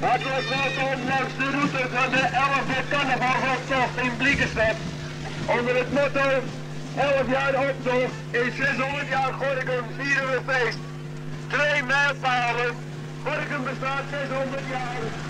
Hartelijk welkom langs de route van de 11e carnavalsoptocht in Bliekenstad. Onder het motto 11 jaar optocht in 600 jaar Gorkum vieren we feest. Twee mijlpalen. Gorkum bestaat 600 jaar.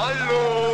Hallo!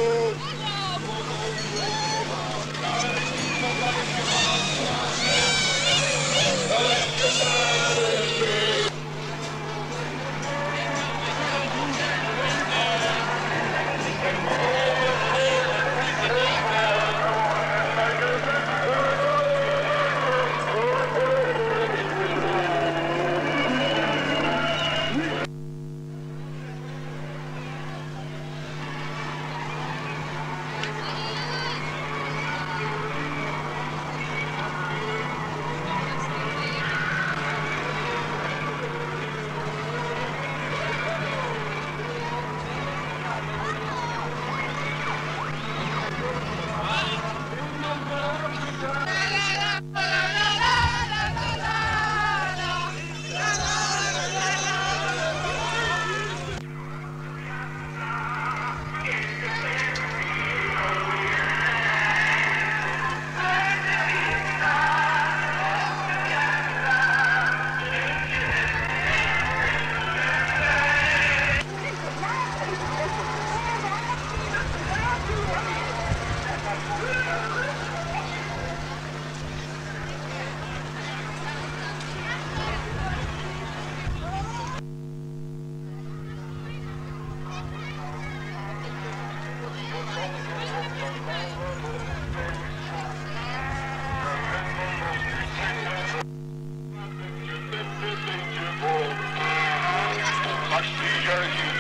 Почти я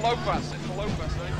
below us, it's below us, eh?